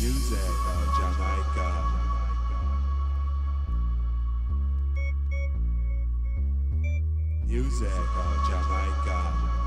music of Jamaica. Music of Jamaica.